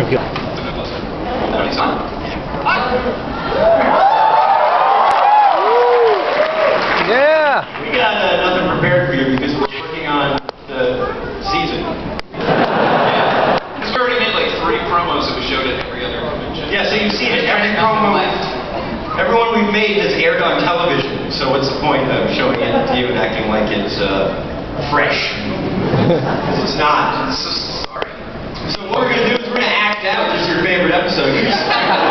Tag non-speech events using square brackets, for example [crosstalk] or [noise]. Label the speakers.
Speaker 1: Yeah.
Speaker 2: We got uh, nothing prepared for you because we're working on the season.
Speaker 3: Yeah. Because we already made like three promos that we showed at every other convention.
Speaker 2: Yeah, so you've seen it. Every promo,
Speaker 3: left.
Speaker 2: everyone we've made has aired on television. So what's the point of showing it to you and acting like it's uh, fresh? [laughs] Because it's not.
Speaker 3: So
Speaker 2: episode. [laughs]